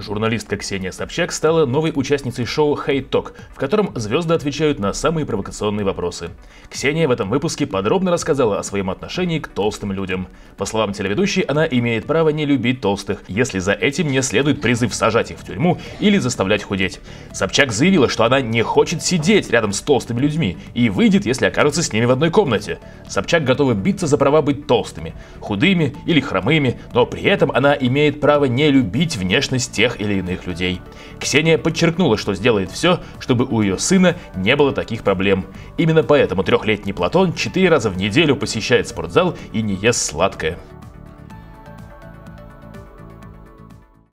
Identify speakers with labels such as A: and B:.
A: Журналистка Ксения Собчак стала новой участницей шоу «Хейт Ток», в котором звезды отвечают на самые провокационные вопросы. Ксения в этом выпуске подробно рассказала о своем отношении к толстым людям. По словам телеведущей, она имеет право не любить толстых, если за этим не следует призыв сажать их в тюрьму или заставлять худеть. Собчак заявила, что она не хочет сидеть рядом с толстыми людьми и выйдет, если окажется с ними в одной комнате. Собчак готова биться за права быть толстыми, худыми или хромыми, но при этом она имеет право не любить внешность тех тех или иных людей. Ксения подчеркнула, что сделает все, чтобы у ее сына не было таких проблем. Именно поэтому трехлетний Платон четыре раза в неделю посещает спортзал и не ест сладкое.